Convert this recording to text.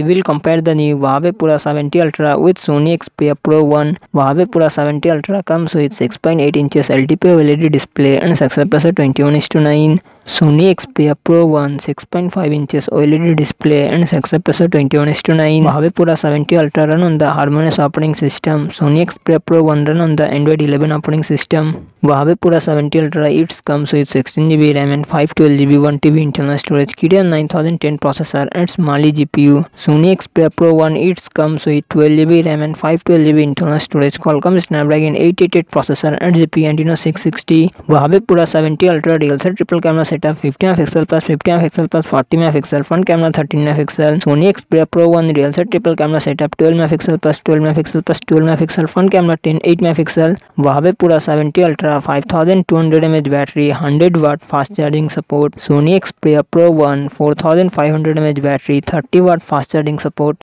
I will compare the new Huawei Pura 70 Ultra with Sony Xperia Pro 1. Huawei Pura 70 Ultra comes with 6.8 inches LTP OLED display and success ratio 21 to 9. Sony Xperia Pro 1 6.5 inches OLED display and success ratio 21 to 9. Huawei 70 Ultra run on the Harmonious operating system. Sony Xperia Pro 1 run on the Android 11 operating system. Huawei 70 Ultra it comes with 16GB RAM and 512GB 1TB internal storage, Kirin 9010 processor and Mali GPU. Sony Xperia Pro 1 it comes with 12GB RAM and 512GB internal storage, Qualcomm Snapdragon 888 processor and GPU Adreno 660. Huawei 70 Ultra real set triple camera setup fifty pixel plus fifty pixel plus forty mega front camera thirteen mega Sony Xperia pro one real sir triple camera setup twelve mega pixel plus twelve mega plus twelve mega front camera ten eight mega pixel पूरा seventy ultra five thousand two hundred M H battery hundred watt fast charging support Sony Xperia pro one four thousand five hundred M H battery thirty watt fast charging support